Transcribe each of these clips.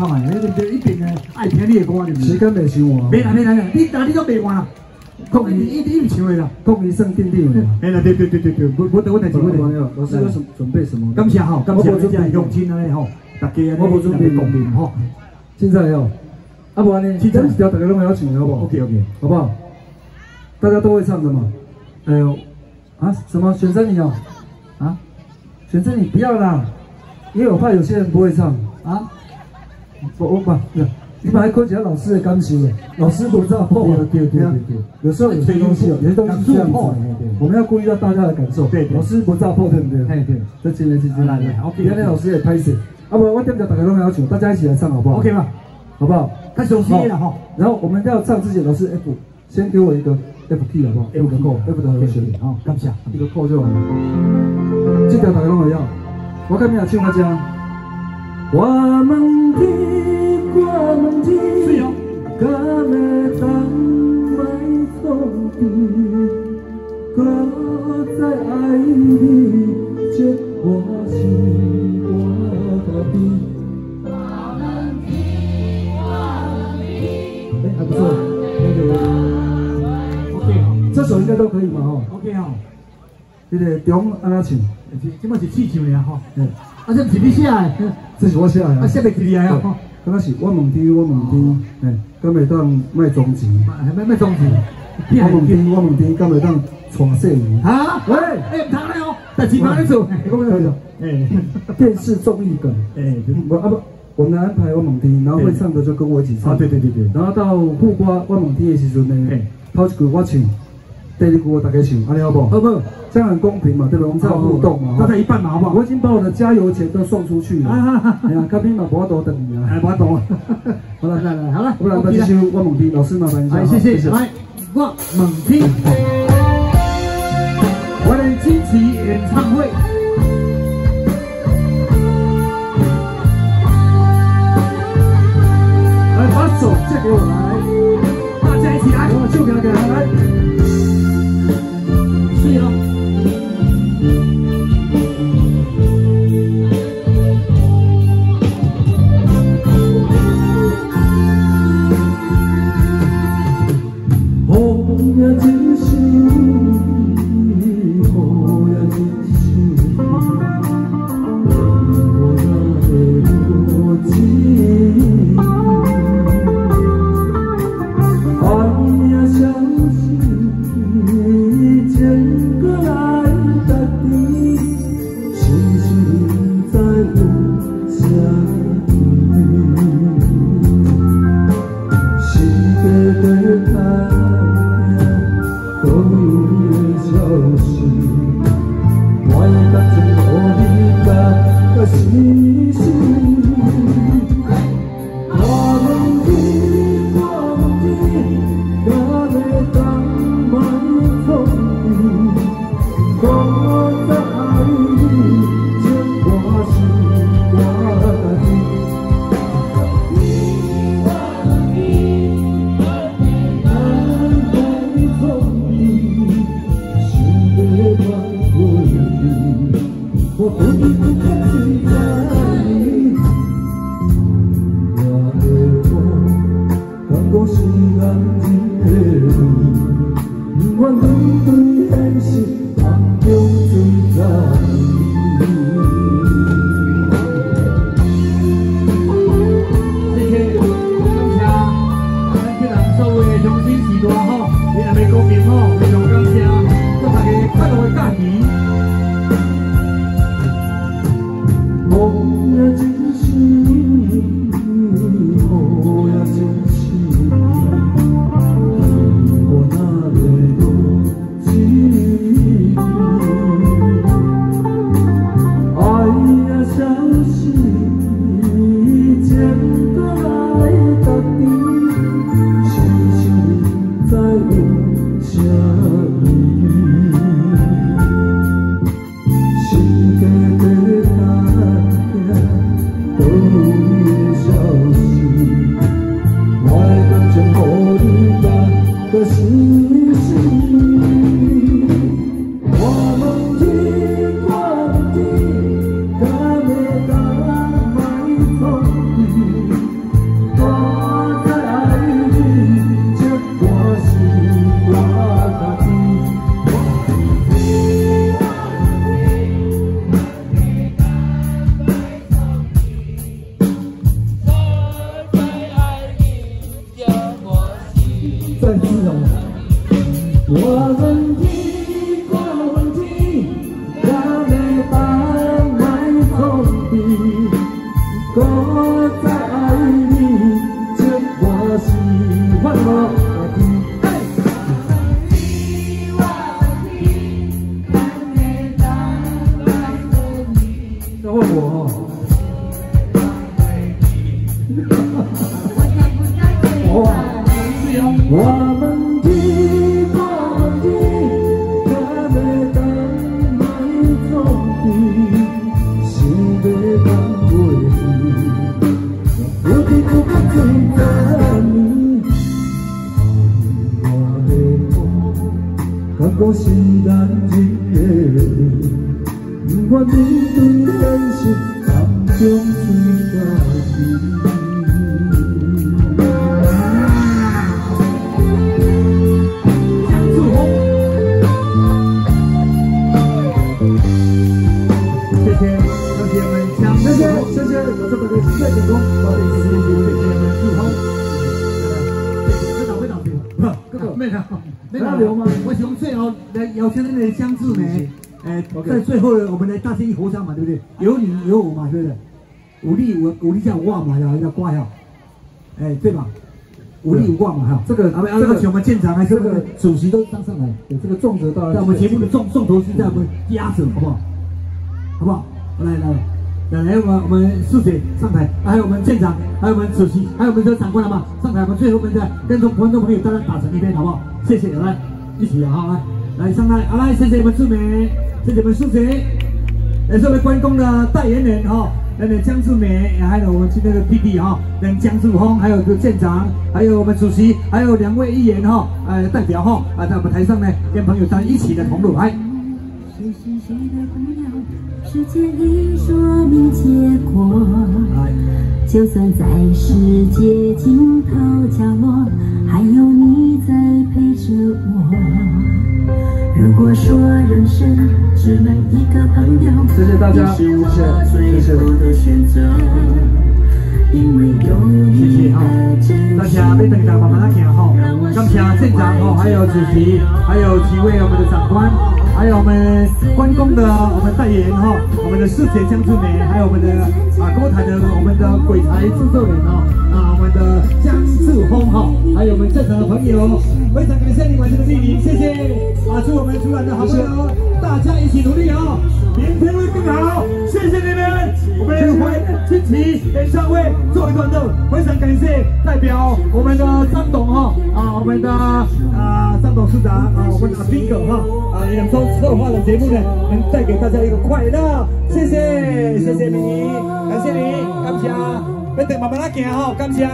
他嘛，你对一定诶爱听你的歌，对不时间袂伤换，没啦没啦，你但你都袂换啦，讲你一定唱的啦，讲伊算定定的。哎啦，对对对对对，我我我代志我代志。老师有什准备什么？感谢哈，感谢你这用心安尼吼，大家安尼特别公平吼。现在哦，啊不安尼，这条大家拢要唱好不好？OK OK，好不好？大家都会唱的嘛。哎呦，啊什么选择你哦？啊，选择你不要啦，因为我怕有些人不会唱啊。我我把，你把它扣起来，老师的感受，老师不知道破。对对对对对，有时候有些东西哦，有些东西这样子，我们要顾虑到大家的感受。对，老师不知道破对不对？对对，这今天是真。OK，原来老师也拍摄，啊不，我点着大家都要求，大家一起来唱好不好？OK 吗？好不好？开始音了哈。然后我们要唱之前，老师 F，先给我一个 F key 好不好？F 的扣，F 的和弦，好，干不下，一个扣就完了。这条大家都要，我看没有唱大家。我们的。我问天，敢会当卖错地？搁再爱你，这我是我的病。我我们的，哎，还不错，那个，OK，这首应该都可以嘛，吼，OK 哈，这个中安那唱，这嘛是试唱俩吼，嗯，啊这是你写的，这是我写的，啊写得起来啊，吼。刚开始我问天，我问天，哎，敢会当卖装钱？卖卖装钱？我问天，我问天，敢会当传细语？啊？喂，哎，唔通咧哦，但是哪里做？你讲咩？哎，电视综艺梗。哎，我啊不，我们安排我问天，然后会唱的就跟我一起唱。啊，对对对对。然后到互瓜我问天的时阵呢，抛一句我唱。第二句大家请，安尼好不？好不？这样很公平嘛，对不对？我们才有互动嘛。大家一半嘛，好不好？我已经把我的加油钱都送出去了。哎呀，嘉宾嘛，不要多等你啊，不要多。好了，来来，好了，不然继续我猛听，老师麻烦一下。谢谢，来，我猛听，我的惊奇演唱会，person. 再次哦。我们是咱一个。人生当中最大的。祝福，谢谢，谢谢我们江，谢谢谢谢这么的谢谢光，好，谢谢谢谢我们祝福。非常非常非哥哥没了，没还要留吗我想最后来邀请你们江志梅，哎在最后呢，我们来大声一合唱嘛，对不对？有你有我嘛，对不对？武力我武力叫我嘛，要要挂呀，哎，对吧？武力无挂嘛哈，这个这个这个请我们舰长还是这个主席都当上来，对这个重责当然在我们节目的重重头戏在我们压着，好不好？好不好？来来来，来我们我们素姐上台，还有我们舰长，还有我们主席，还有我们的长官了嘛，上台，我们最后我们再跟众观众朋友大家打成一片，好不好？谢谢，来一起啊，来来上台，好来，谢谢我们志梅，谢谢我们素姐，也是我们关公的代言人哈。那个江志梅，还有我们今天的弟弟哈，跟江志峰，还有个舰长，还有我们主席，还有两位议员哈，呃代表哈，啊在我们台上呢，跟朋友在一起的同路，来。谢谢时间已说明结果。就算在世界尽头角落，还有你在陪着我。如果说人生只能一个朋友，谢谢大家。你是我谢谢最后的选择。因为有你的真大家要等长慢慢来行哈，感谢县长吼，还有主席，还有几位我们的长官，还有我们关公的我们代言人哈，我们的世姐江志梅，还有我们的啊歌台的我们的鬼才制作人哈，啊我们的江志峰哈，还有们现场的朋友，非常感谢你们这个莅临，谢谢啊，祝我们主管的好朋友大家一起努力啊，明天会更好，谢谢你们，我们回近期演唱会做一段的，非常感谢代表我们的张董哈啊，我们的啊张董事长啊，我们的斌哥哈啊，两周策划的节目呢，能带给大家一个快乐，谢谢谢谢你，感谢你，感谢。要等慢慢来行吼，感谢，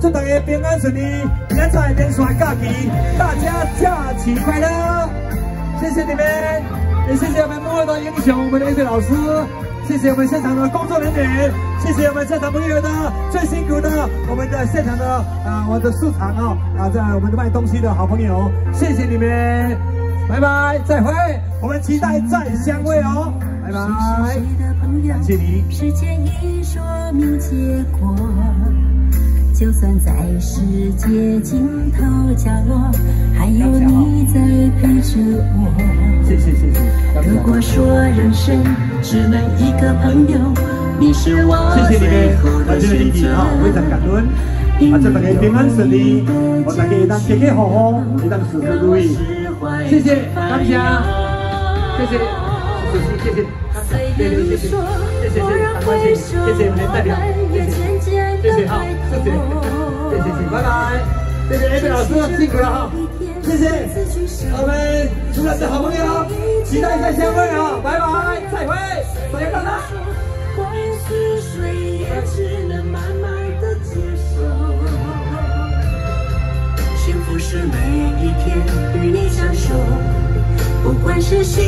祝大家平安顺利，明仔连续假期，大家假期快乐，谢谢你们，也谢谢我们幕后的英雄，我们的乐队老师，谢谢我们现场的工作人员，谢谢我们现场朋友的最辛苦的我们的现场的啊，我的市场哦啊，在我们的卖东西的好朋友，谢谢你们，拜拜，再会，我们期待再相会哦，拜拜。谁，的朋友感？谢你。时间已说明结果。就算在世界尽头角落，还有你在陪着我。谢谢谢谢，感如果说人生只能一个朋友，你是我谢谢你最后们，啊，的这个理选择。解哈，非常感恩，啊，祝大家平安顺利，我大家一当健健康康，一当事事如意，谢谢，感谢，谢谢，谢谢，谢谢，岁谢谢，月如谢谢，梭，谢谢，蓦然谢谢，首，我们的代表，我们也谢谢，渐渐谢谢哈，谢谢，谢谢，谢谢，拜拜，谢谢 A 老师，辛苦了哈，谢谢，我们主任的好朋友，期待再相会啊，拜拜，再会，再见啦。光阴似水，也只能慢慢的接受。幸福是每一天与你相守，不管是喜